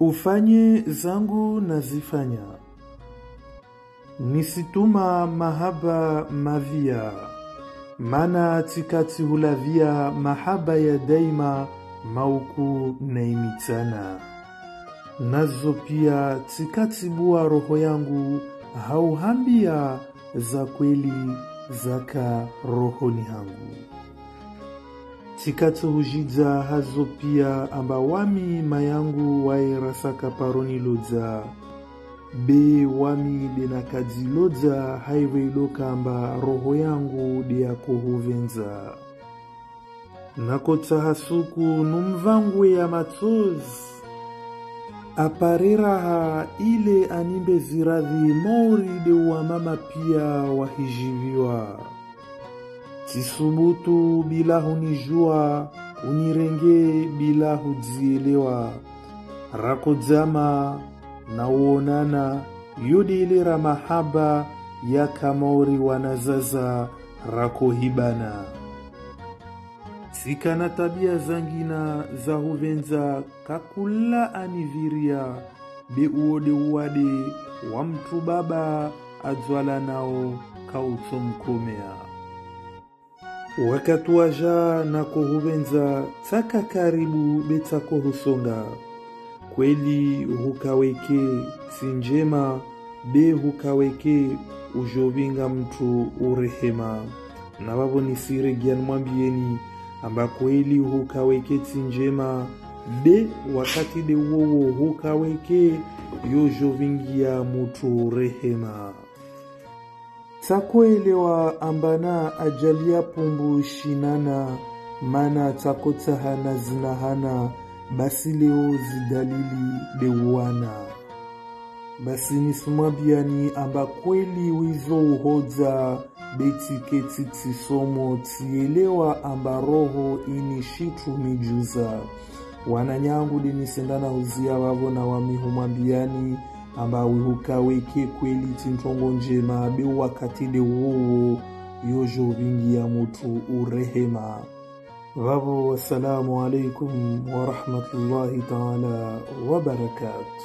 ufanye zangu nazifanya, nisituma mahaba mavia, mana tikati hulavia mahaba ya daima mauku naimitana. Nazo pia tikatibua roho yangu hauhambia za kweli zaka rohoni hangu tikatuhujidza hazo pia amba wami mayangu wairasaka paroni lodza. Be wami denakadzi lodza haiveiloka amba roho yangu deyakohuvenza nakotsa hasuku numvangwe ya matsozi apareraha ile animbe ziradhi mori de wamama pia wahijiviwa tisubutu bila hunijua unirenge bila hudzielewa rakodzama na uonana yudiilira mahaba ya kamori wanazaza rakohibana sikana tabia zangina za huvenza kakula aniviria beuode uwade wa mtu baba adzwala nao kautsomkomea wakati na kuhuvenza huvenza tsaka karibu beta kohusonga kweli hukaweke si njema be hukaweke ujovinga mtu urehema. Na vavo nisiregiani mwambieni amba kweli hukaweke njema be wakati de wowo hukaweke yojovingia mutu rehema tsakoelewa ambana ajali ya pumbu shinana mana tsakotsahana zinahana basi leo zidalili deuwana basi nisimwambiani amba kweli wizo uhodza betiketi tisomo tielewa amba roho ini shitu mijuza. Wananyangu dinisendana huzia wavo na wamihumwambiani amba wihukaweke kweli tintongo njema be wakati de wowo yojo vingi ya mutu urehema. Vavo wassalamu alaikum warahmatullahi taala wabarakatu